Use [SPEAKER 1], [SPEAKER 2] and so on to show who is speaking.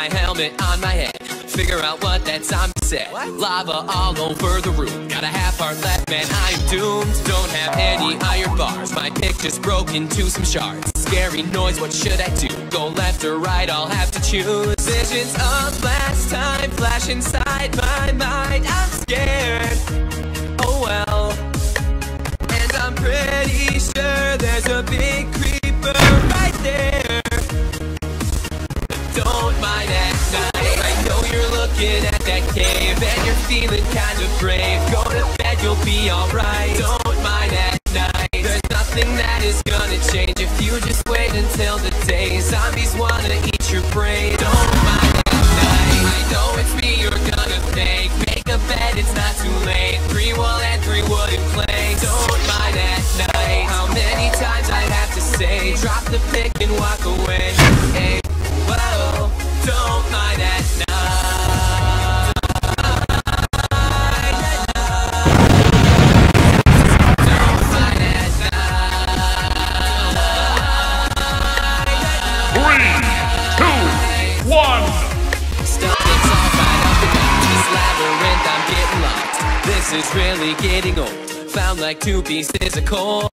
[SPEAKER 1] my helmet on my head. Figure out what that zombie said. Lava all over the room. Got a half heart left, man. I'm doomed. Don't have any iron bars. My pick just broke into some shards. Scary noise, what should I do? Go left or right? I'll have to choose. Visions of last time flash inside my looking at that cave and you're feeling kind of brave. Go to bed, you'll be alright. Don't mind at night. There's nothing that is gonna change if you just wait until the day. Zombies wanna eat your brain. Don't mind at night. I know it's me you're gonna thank. Make a bed, it's not too late. Three wall and three wooden planks. Don't mind at night. How many times I have to say, drop the pick and walk away. Hey, whoa, This is really getting old. Found like two pieces of coal.